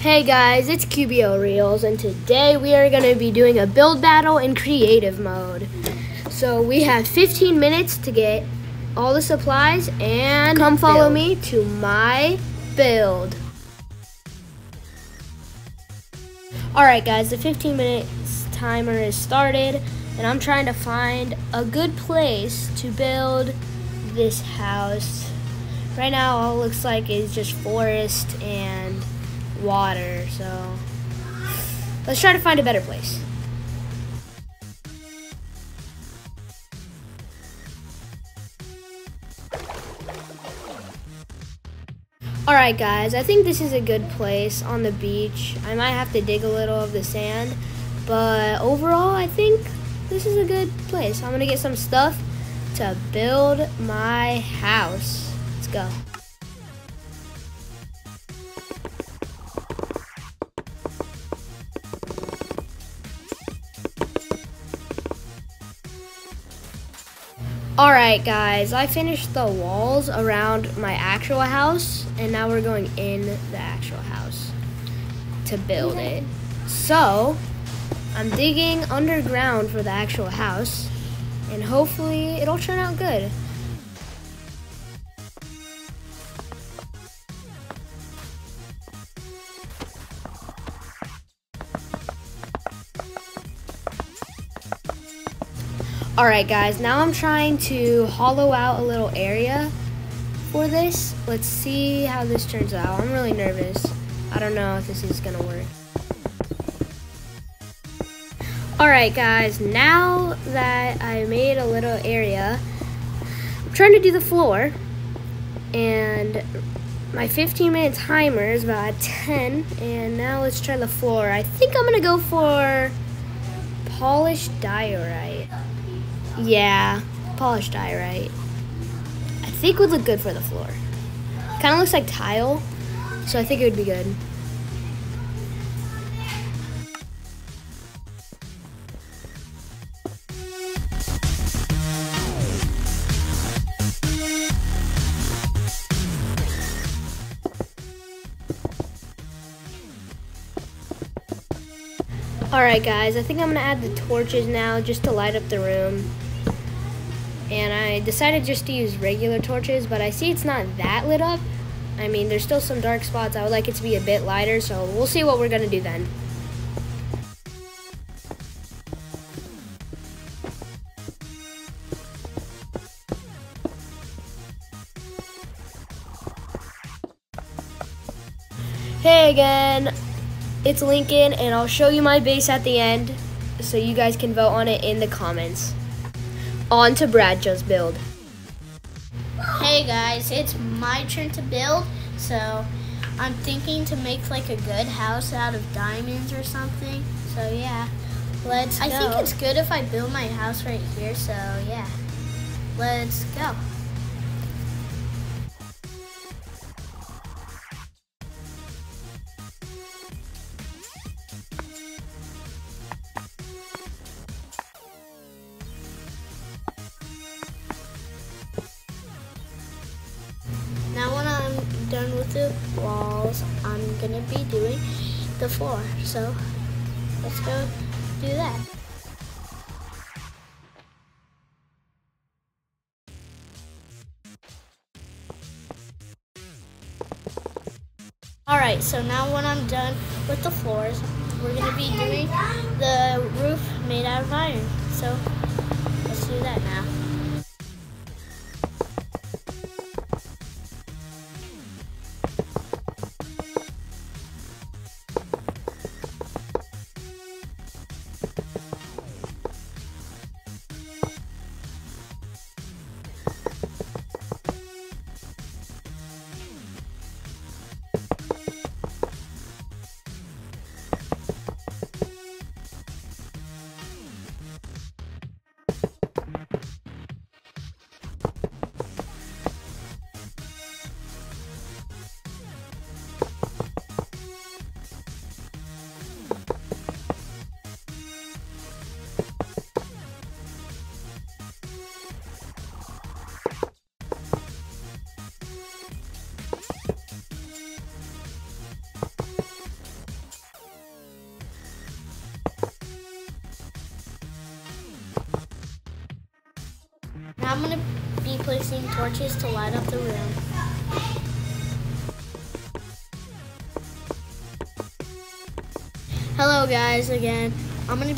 Hey guys, it's QBL Reels, and today we are going to be doing a build battle in creative mode. So we have 15 minutes to get all the supplies and come follow build. me to my build. Alright guys, the 15 minutes timer is started, and I'm trying to find a good place to build this house. Right now all it looks like is just forest and water, so let's try to find a better place. Alright guys, I think this is a good place on the beach. I might have to dig a little of the sand, but overall I think this is a good place. I'm gonna get some stuff to build my house. Let's go. Alright guys, I finished the walls around my actual house and now we're going in the actual house to build it. So, I'm digging underground for the actual house and hopefully it'll turn out good. Alright guys, now I'm trying to hollow out a little area for this. Let's see how this turns out. I'm really nervous. I don't know if this is going to work. Alright guys, now that I made a little area, I'm trying to do the floor. And my 15 minute timer is about 10. And now let's try the floor. I think I'm to go for polished diorite. Yeah, polished diorite. I think would look good for the floor. Kind of looks like tile, so I think it would be good. Alright guys, I think I'm going to add the torches now just to light up the room. And I decided just to use regular torches, but I see it's not that lit up. I mean, there's still some dark spots. I would like it to be a bit lighter, so we'll see what we're going to do then. Hey again, it's Lincoln, and I'll show you my base at the end so you guys can vote on it in the comments. On to Bradjo's build. Hey guys, it's my turn to build, so I'm thinking to make like a good house out of diamonds or something. So yeah, let's I think it's good if I build my house right here, so yeah, let's go. Gonna be doing the floor. So let's go do that. Alright, so now when I'm done with the floors, we're going to be doing the roof made out of iron. So let's do that now. I'm gonna be placing torches to light up the room. Hello guys again. I'm gonna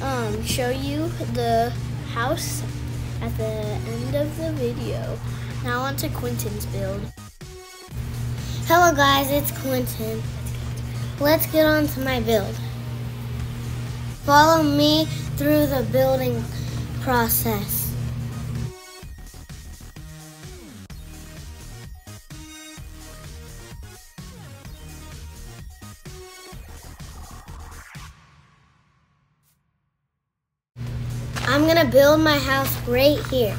um, show you the house at the end of the video. Now on to Quentin's build. Hello guys, it's Quentin. Let's get on to my build. Follow me through the building process. I'm gonna build my house right here.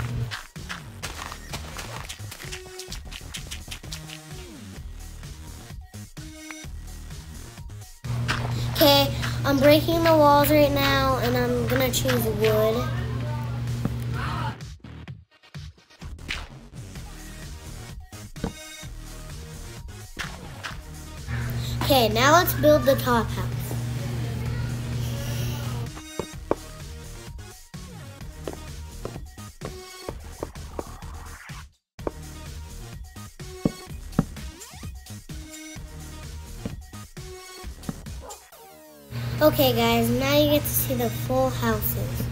Okay, I'm breaking the walls right now and I'm gonna choose wood. Okay, now let's build the top house. Okay guys, now you get to see the full houses.